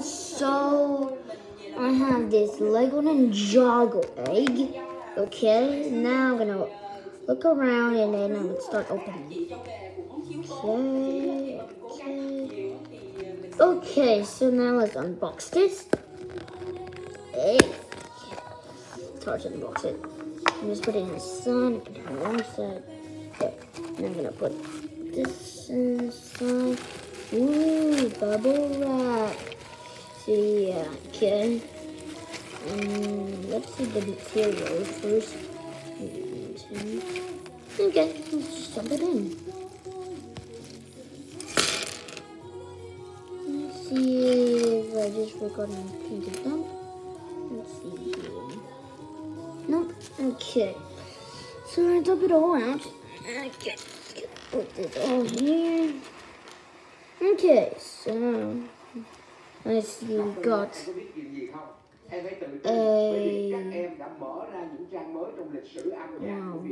So I have this Lego Ninjago egg. Okay, now I'm gonna look around and then I'm gonna start opening. Okay, okay. Okay, so now let's unbox this. Hey, start to unbox it. I'm just put it in the sun and one side. Okay, and I'm gonna put this inside. Ooh, bubble wrap. Yeah, okay. Um, let's see the material first. Okay, let's just dump it in. Let's see if I just forgot my painted dump. Let's see here. Nope. Okay. So I dump it all out. Okay. Put this all here. Okay, so see we got của Wow.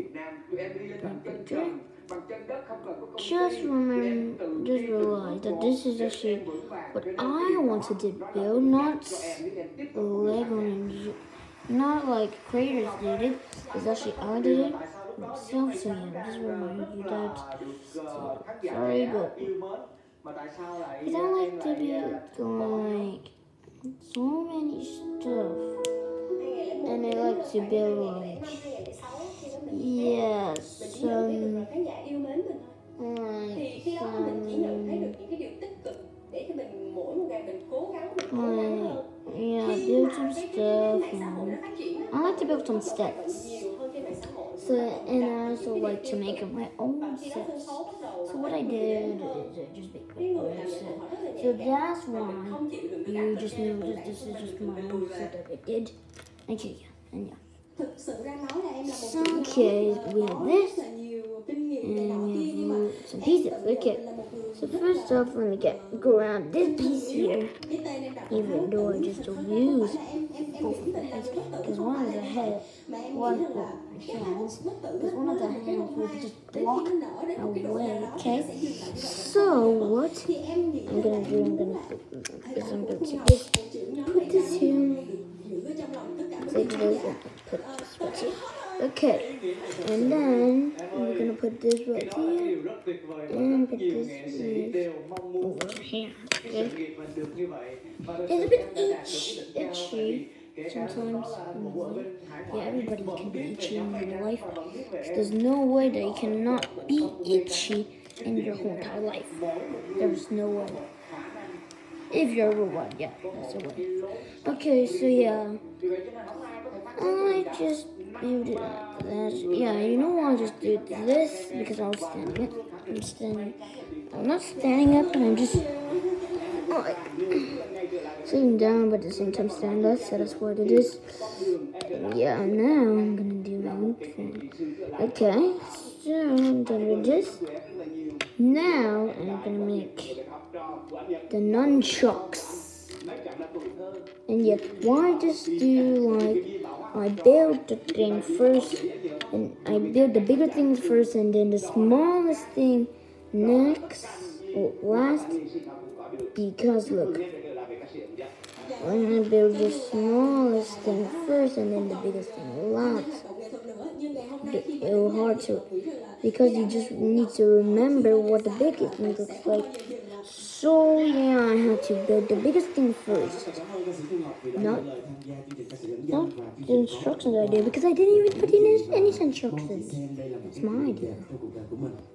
Just remember- just realize that this is actually what I wanted to build, not Lego. Ninja. Not like creators did it. It's actually I did it myself. So yeah, just remind you that. Sorry, but I don't like to build like so many stuff, and I like to build like yes, some khán giả yêu mến mình thôi thì like khi đó mình chỉ nhận thấy được some những cái điều tích cực để cho mình mỗi một ngày mình cố gắng mình cố gắng like hơn yeah, build some stuff. mạng xã hội nó And phát triển á, I like to build some steps. nhiều hơn trên mạng xã hội So and I also like to make my own và khi đó sân steps. khấu bắt đầu So what I did is I just make my own làm nghệ thuật set. họ rất là So that's why không chịu đựng được áp you just know that this is just my own set that I did. Okay, yeah, and yeah. thực sự ra nói là em là một Some chị kids nói, will có this, rất là nhiều kinh nghiệm này And nọ kia nhưng mà you some pieces. Okay. là một người So first off, let me get go around this piece here. cái tên em đặt là even though I just don't use both because one phải of the head, one nghĩ rằng là of the hands, because one of the hands bông will just block khi nó nở đến một cái độ away, okay? thì nó sẽ dừng lại như vậy và So what thì em nghĩ I'm gonna do, I'm gonna là is I'm gonna take this, một chữ nhóm put this here, giữ ở trong lòng tất cả quý take this, and put this right here. Okay, and then we're gonna put this right Cái đó là cái here, điều rất tuyệt vời và and put this nghệ here. đều mong muốn over here. Okay. sự nghiệp mình được như vậy. Và thực It's a bit em đã đạt được cái đỉnh cao. Itchy tại vì kể cả lúc đó sometimes, là anh Vũ ở bên hải ngoại Yeah, everybody can be itchy in hát life. và vẫn biết về em. There's no way that you cannot be itchy in your whole entire life. There's no way. If you're a robot, yeah, that's the way. Okay, so yeah, I just like that. Yeah, you know what? I just do this because I was standing up. I'm standing. I'm not standing up, but I'm just like sitting down, but at the same time standing up. So that's what it is. Yeah, now I'm gonna do my own thing. Okay, so I'm done with this. Now I'm gonna make the nunchucks. And yeah, why just do like I build the thing first, and I build the bigger things first, and then the smallest thing next or last? Because look, when I build the smallest thing first, and then the biggest thing last, it will hard to because you just need to remember what the biggest thing looks like. So yeah, I had to build the biggest thing first. Not, not the instructions I did because I didn't even put in any, instructions. It's my idea.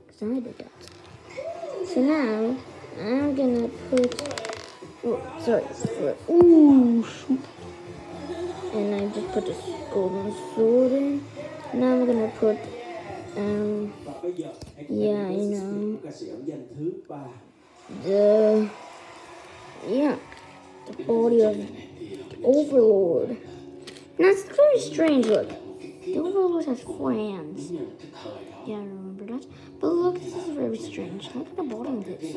Because I did that. So now I'm gonna put. Oh, sorry. Ooh. And I just put this golden sword in. Now I'm gonna put. Um, yeah, you know. the yeah the body of the Overlord. Now it's very strange. Look, the Overlord has four hands. Yeah, I remember that. But look, this is very strange. Look at the bottom of this.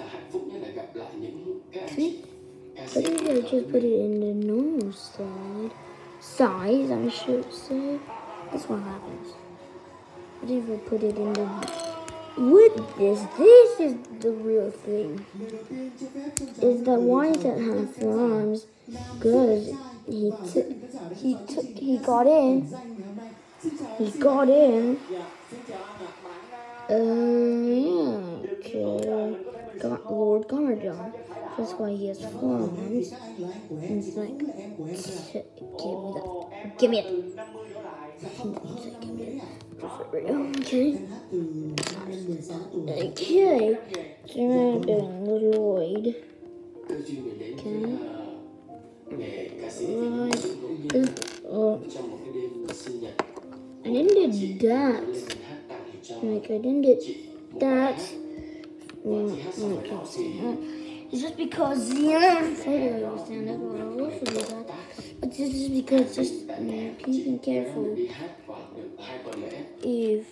See? I think I just put it in the nose side. Size, I should say. That's what happens. What if I put it in the with this, this is the real thing. Is the why that have farms? Because he took, he took, he got in, he got in. Uh, yeah, okay. Got Lord Garmadon. That's why he has farms. And it's like, give me that, give me it. Okay. Okay, Lloyd. Cơ duyên này đến Okay. cũng This, uh, I didn't get that. Like, I didn't get that. Mm, đó can't say that. It's just because, yeah, I thought I but I will also do. But this is because just tại mm, please be careful đi hát khoảng được hai tuần lễ if,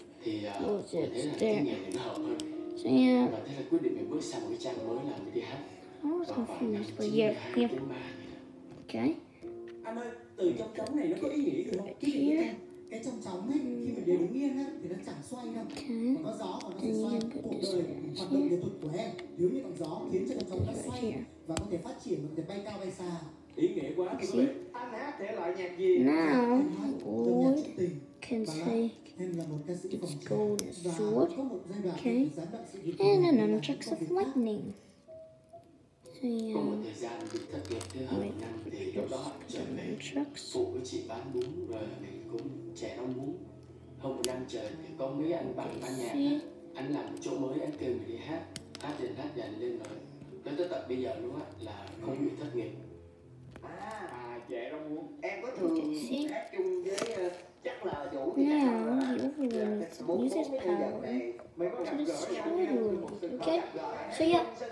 Was it there? cái nghề này nó hợp hơn so yeah, và thế là quyết định mình bước sang một cái trang mới là mình đi hát I was vào khoảng năm confused, but yeah, yeah, okay. anh ơi từ trong trống này nó có ý nghĩa gì không Right here, cái trong chóng ấy khi mà để đứng yên ấy, thì nó chẳng xoay đâu. Còn có gió còn nó sẽ xoay cuộc đời hoạt động nghệ thuật của em. Nếu như còn gió khiến cho con chóng nó xoay và có thể phát triển có thể bay cao bay xa. Ý nghĩa quá thưa quý vị. Anh hát thể loại nhạc gì? Nào. Can say. it's golden sword okay and an untracks of lightning so yeah thời gian trẻ nấu bún hơn một năm trời thì có mấy anh bạn ban nhạc anh làm chỗ mới anh kêu mình đi hát. Hát dần hát dần lên rồi. Tới tới tận bây giờ luôn á là không bị thất nghiệp. À, à trẻ rau muống em có thường hát chung với chắc là vũ bốn use his bốn cái nhân vật power này. Mới có gặp gỡ destroy nhau the nhau world. một Okay? gặp gỡ